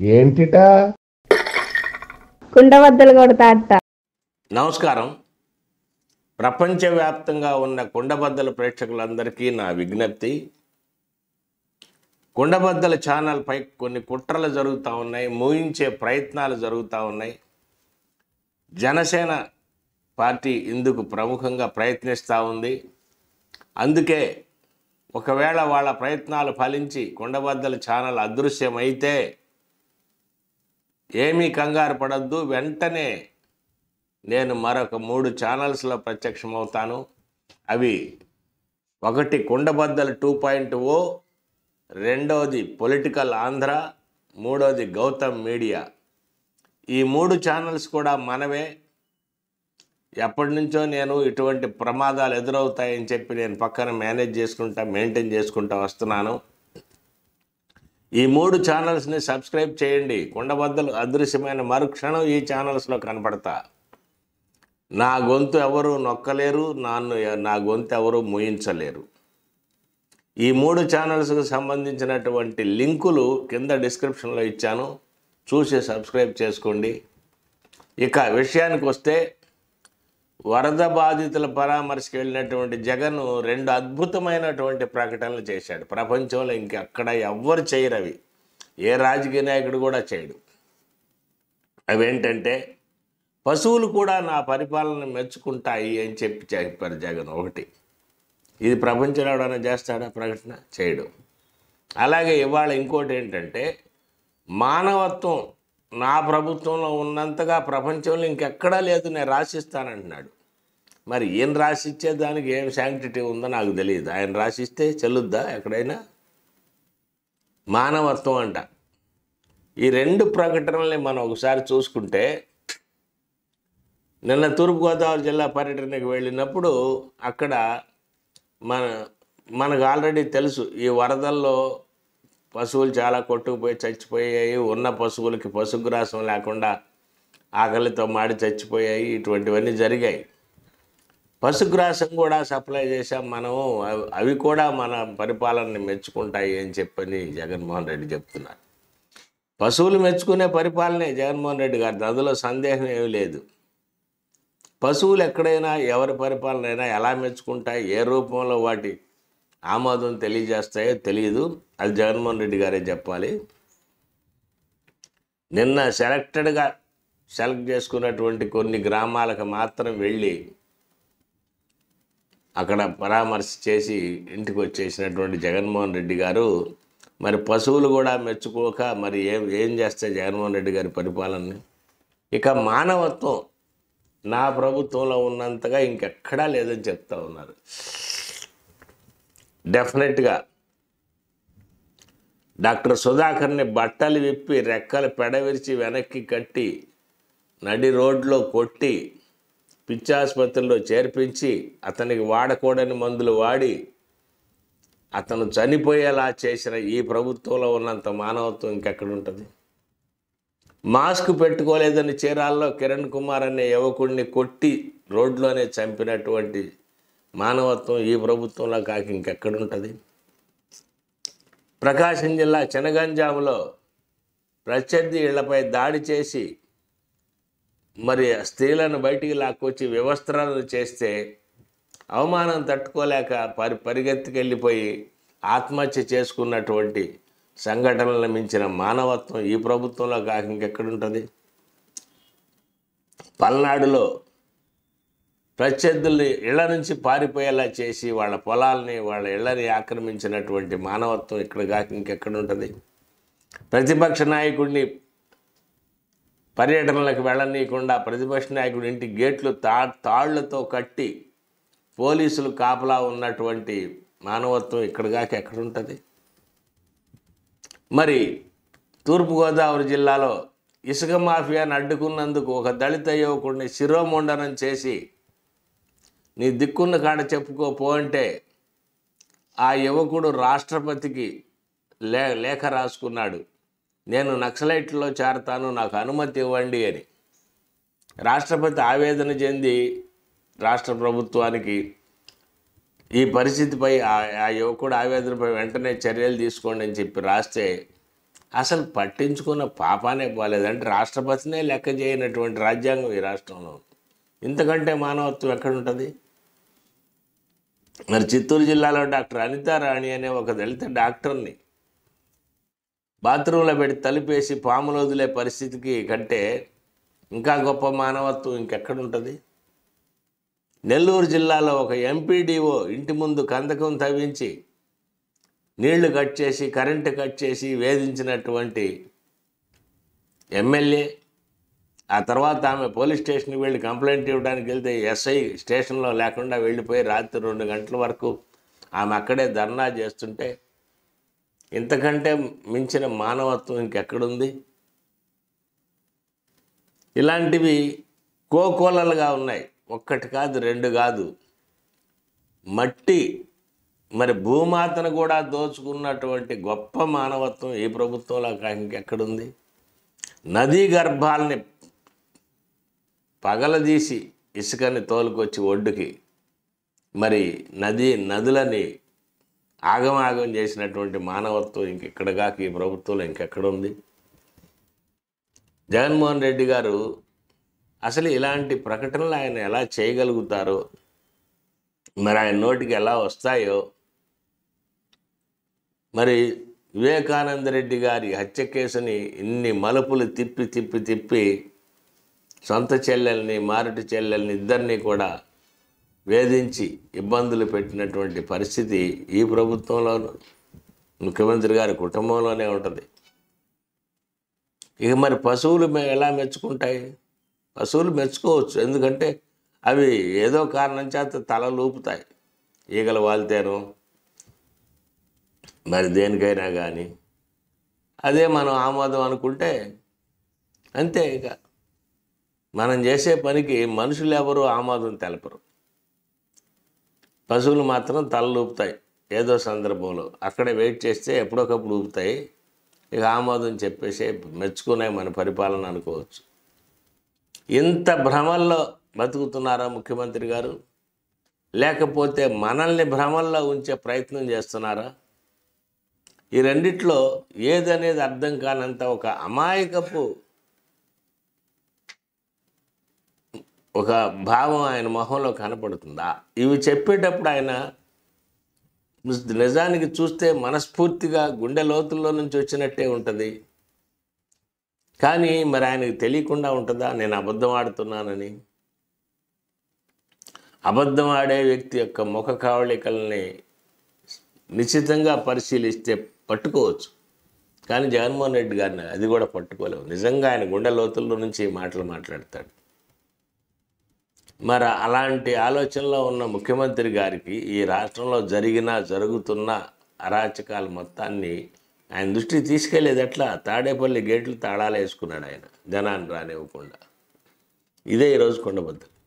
ఏంటిటా? కుండబద్దలు కొడతా నమస్కారం. ప్రపంచవ్యాప్తంగా ఉన్న కుండబద్దల ప్రేక్షకులందరికీ నా విజ్ఞప్తి. కుండబద్దల ఛానల్పై కొన్ని కుట్రలు జరుగుతూ ఉన్నాయి మూయించే ప్రయత్నాలు జరుగుతూ ఉన్నాయి. జనసేన పార్టీ ఇందుకు ప్రముఖంగా ప్రయత్నిస్తూ ఉంది. అందుకే ఒకవేళ వాళ్ళ ప్రయత్నాలు ఫలించి కుండబద్దల ఛానల్ అదృశ్యమైతే ఏమీ కంగారు పడద్దు. వెంటనే నేను మరొక మూడు ఛానల్స్లో ప్రత్యక్షమవుతాను. అవి ఒకటి కుండబద్దల టూ పాయింట్ ఓ రెండవది పొలిటికల్ ఆంధ్ర మూడవది గౌతమ్ మీడియా. ఈ మూడు ఛానల్స్ కూడా మనవే. ఎప్పటి నుంచో నేను ఇటువంటి ప్రమాదాలు ఎదురవుతాయని చెప్పి నేను పక్కన మేనేజ్ చేసుకుంటా మెయింటైన్ చేసుకుంటా వస్తున్నాను. ఈ మూడు ఛానల్స్ని సబ్స్క్రైబ్ చేయండి. కుండబద్దలు అదృశ్యమైన మరుక్షణం ఈ ఛానల్స్లో కనపడతా. నా గొంతు ఎవరు నొక్కలేరు నన్ను నా గొంతు ఎవరు ముయించలేరు. ఈ మూడు ఛానల్స్కి సంబంధించినటువంటి లింకులు కింద డిస్క్రిప్షన్లో ఇచ్చాను. చూసి సబ్స్క్రైబ్ చేసుకోండి. ఇక విషయానికి వస్తే వరద బాధితుల పరామర్శకు వెళ్ళినటువంటి జగన్ రెండు అద్భుతమైనటువంటి ప్రకటనలు చేశాడు. ప్రపంచంలో ఇంకెక్కడ ఎవ్వరు చేయరు అవి. ఏ రాజకీయ నాయకుడు కూడా చేయడు. అవేంటంటే పశువులు కూడా నా పరిపాలన మెచ్చుకుంటాయి అని చెప్పి చెప్పారు జగన్ ఒకటి. ఇది ప్రపంచంలో ఎవడైనా చేస్తాడా ప్రకటన? చేయడు. అలాగే ఇవాళ ఇంకోటి ఏంటంటే మానవత్వం నా ప్రభుత్వంలో ఉన్నంతగా ప్రపంచంలో ఇంకెక్కడా లేదు నేను రాసిస్తానంటున్నాడు. మరి ఏం రాసిచ్చే దానికి ఏం శాంక్టిటీ ఉందో నాకు తెలియదు. ఆయన రాసిస్తే చెల్లుద్దా ఎక్కడైనా? మానవత్వం అంట. ఈ రెండు ప్రకటనల్ని మనం ఒకసారి చూసుకుంటే నిన్న తూర్పుగోదావరి జిల్లా పర్యటనకు వెళ్ళినప్పుడు అక్కడ మన మనకు ఆల్రెడీ తెలుసు ఈ వరదల్లో పశువులు చాలా కొట్టుకుపోయి చచ్చిపోయాయి. ఉన్న పశువులకి పశుగ్రాసం లేకుండా ఆకలితో మాడి చచ్చిపోయాయి. ఇటువంటివన్నీ జరిగాయి. పశుగ్రాసం కూడా సప్లై చేశాం మనము అవి- అవి కూడా మన పరిపాలనని మెచ్చుకుంటాయి అని చెప్పని జగన్మోహన్ రెడ్డి చెప్తున్నారు. పశువులు మెచ్చుకునే పరిపాలనే జగన్మోహన్ రెడ్డి గారు. అందులో సందేహం ఏమీ లేదు. పశువులు ఎక్కడైనా ఎవరి పరిపాలన అయినా ఎలా మెచ్చుకుంటాయి ఏ రూపంలో వాటి ఆమోదం తెలియజేస్తాయో తెలియదు. అది జగన్మోహన్ రెడ్డి గారే చెప్పాలి. నిన్న సెలెక్టెడ్గా సెలెక్ట్ చేసుకున్నటువంటి కొన్ని గ్రామాలకు మాత్రం వెళ్ళి అక్కడ పరామర్శ చేసి ఇంటికి వచ్చేసినటువంటి జగన్మోహన్ రెడ్డి గారు మరి పశువులు కూడా మెచ్చుకోక మరి ఏం ఏం చేస్తాయి జగన్మోహన్ రెడ్డి గారి పరిపాలనని? ఇక మానవత్వం నా ప్రభుత్వంలో ఉన్నంతగా ఇంకెక్కడా లేదని చెప్తా ఉన్నారు. డెఫినెట్గా. డాక్టర్ సుధాకర్ని బట్టలు విప్పి రెక్కలు పెడవిరిచి వెనక్కి కట్టి నడి రోడ్లో కొట్టి పిచ్చాసుపత్రిలో చేర్పించి అతనికి వాడకూడని మందులు వాడి అతను చనిపోయేలా చేసిన ఈ ప్రభుత్వంలో ఉన్నంత మానవత్వం ఇంకెక్కడ ఉంటుంది? మాస్క్ పెట్టుకోలేదని చీరాల్లో కిరణ్ కుమార్ అనే యువకుడిని కొట్టి రోడ్లోనే చంపినటువంటి మానవత్వం ఈ ప్రభుత్వంలో కాక ఇంకెక్కడుంటుంది? ప్రకాశం జిల్లా చెనగంజాములో ప్రత్యర్థి ఇళ్ళపై దాడి చేసి మరి స్త్రీలను బయటికి లాక్కొచ్చి వివస్త్రాలను చేస్తే అవమానం తట్టుకోలేక పరి పరిగెత్తుకెళ్ళిపోయి ఆత్మహత్య చేసుకున్నటువంటి సంఘటనలను మించిన మానవత్వం ఈ ప్రభుత్వంలో కాక ఇంకెక్కడుంటుంది? పల్నాడులో ప్రత్యర్థుల్ని ఇళ్ళ నుంచి పారిపోయేలా చేసి వాళ్ళ పొలాల్ని వాళ్ళ ఇళ్ళని ఆక్రమించినటువంటి మానవత్వం ఇక్కడ కాక ఇంకెక్కడ ఉంటుంది? ప్రతిపక్ష నాయకుడిని పర్యటనలకు వెళ్ళనీయకుండా ప్రతిపక్ష నాయకుడి ఇంటి గేట్లు తా తాళ్ళతో కట్టి పోలీసులు కాపలా ఉన్నటువంటి మానవత్వం ఇక్కడ కాక ఎక్కడుంటుంది మరి తూర్పుగోదావరి జిల్లాలో ఇసుక మాఫియాను అడ్డుకున్నందుకు ఒక దళిత యువకుడిని శిరోముండనం చేసి నీ దిక్కున్న కాడ చెప్పుకోపో అంటే ఆ యువకుడు రాష్ట్రపతికి లే లేఖ రాసుకున్నాడు. నేను నక్సలైట్లో చేరతాను నాకు అనుమతి ఇవ్వండి అని. రాష్ట్రపతి ఆవేదన చెంది రాష్ట్ర ప్రభుత్వానికి ఈ పరిస్థితిపై ఆ- ఆ యువకుడు ఆవేదనపై వెంటనే చర్యలు తీసుకోండి అని చెప్పి రాస్తే అసలు పట్టించుకున్న పాపానే పోలేదు అంటే రాష్ట్రపతినే లెక్క చేయనటువంటి రాజ్యాంగం ఈ రాష్ట్రంలో ఇంతకంటే మానవత్వం ఎక్కడుంటుంది? మరి చిత్తూరు జిల్లాలో డాక్టర్ అనితా రాణి అనే ఒక దళిత డాక్టర్ని బాత్రూంలో పెట్టి తలిపేసి పాములు వదిలే పరిస్థితికి కంటే ఇంకా గొప్ప మానవత్వం ఇంకెక్కడుంటుంది? నెల్లూరు జిల్లాలో ఒక ఎంపీడీఓ ఇంటి ముందు కందకం తవ్వించి నీళ్ళు కట్ చేసి కరెంటు కట్ చేసి వేధించినటువంటి ఎమ్మెల్యే ఆ తర్వాత ఆమె పోలీస్ స్టేషన్కి వెళ్ళి కంప్లైంట్ ఇవ్వడానికి వెళ్తే ఎస్ఐ స్టేషన్లో లేకుండా వెళ్ళిపోయి రాత్రి రెండు గంటల వరకు ఆమె అక్కడే ధర్నా చేస్తుంటే ఇంతకంటే మించిన మానవత్వం ఇంకెక్కడుంది? ఇలాంటివి కోకోలలుగా ఉన్నాయి. ఒక్కటి కాదు రెండు కాదు. మట్టి మరి భూమాతను కూడా దోచుకున్నటువంటి గొప్ప మానవత్వం ఈ ప్రభుత్వంలో కా- ఇంకెక్కడుంది? నదీ గర్భాలని పగలదీసి ఇసుకని తోలుకొచ్చి ఒడ్డుకి మరి నది నదులని ఆగమాగం చేసినటువంటి మానవత్వం ఇంకెక్కడ కాక ఈ ప్రభుత్వంలో ఇంకెక్కడుంది? జగన్మోహన్ రెడ్డి గారు అసలు ఇలాంటి ప్రకటనలు ఆయన ఎలా చేయగలుగుతారో మరి ఆయన నోటికి ఎలా వస్తాయో మరి వివేకానంద రెడ్డి గారి హత్య కేసుని ఇన్ని మలుపులు తిప్పి తిప్పి తిప్పి సొంత చెల్లెల్ని మారుటి చెల్లెల్ని ఇద్దరిని కూడా వేధించి ఇబ్బందులు పెట్టినటువంటి పరిస్థితి ఈ ప్రభుత్వంలోనూ ముఖ్యమంత్రి గారి కుటుంబంలోనే ఉంటుంది. ఇక మరి పశువులు ఎలా మెచ్చుకుంటాయి? పశువులు మెచ్చుకోవచ్చు. ఎందుకంటే అవి ఏదో కారణం చేత తల లూపుతాయి. ఈగలు వాళ్తేను మరి దేనికైనా కానీ అదే మనం ఆమోదం అనుకుంటే అంతే ఇక. మనం చేసే పనికి మనుషులు ఎవరు ఆమోదం తెలపరు. పశువులు మాత్రం తలలు ఊపుతాయి. ఏదో సందర్భంలో అక్కడే వెయిట్ చేస్తే ఎప్పుడొకప్పుడు ఊపుతాయి. ఇక ఆమోదం చెప్పేసి మెచ్చుకునే మన పరిపాలన అనుకోవచ్చు. ఇంత భ్రమల్లో బతుకుతున్నారా ముఖ్యమంత్రి గారు? లేకపోతే మనల్ని భ్రమల్లో ఉంచే ప్రయత్నం చేస్తున్నారా? ఈ రెండిట్లో ఏదనేది అర్థం కానంత ఒక అమాయకపు ఒక భావం ఆయన మొహంలో కనపడుతుందా? ఇవి చెప్పేటప్పుడు ఆయన నిజానికి చూస్తే మనస్ఫూర్తిగా గుండె లోతుల్లో నుంచి వచ్చినట్టే ఉంటుంది. కానీ మరి ఆయనకు తెలియకుండా ఉంటుందా? నేను అబద్ధం ఆడుతున్నానని. అబద్ధం ఆడే వ్యక్తి యొక్క ముఖ కావళికల్ని నిశ్చితంగా పరిశీలిస్తే పట్టుకోవచ్చు. కానీ జగన్మోహన్ రెడ్డి గారిని అది కూడా పట్టుకోలేము. నిజంగా ఆయన గుండె లోతుల్లో నుంచి ఈ మాటలు మాట్లాడతాడు. మరి అలాంటి ఆలోచనలో ఉన్న ముఖ్యమంత్రి గారికి ఈ రాష్ట్రంలో జరిగిన జరుగుతున్న అరాచకాల మొత్తాన్ని ఆయన దృష్టికి తీసుకెళ్ళేది ఎట్లా? తాడేపల్లి గేట్లు తాళాలు వేసుకున్నాడు ఆయన. జనాన్ని రానివ్వకుండా. ఇదే ఈరోజు కొండబద్దలు.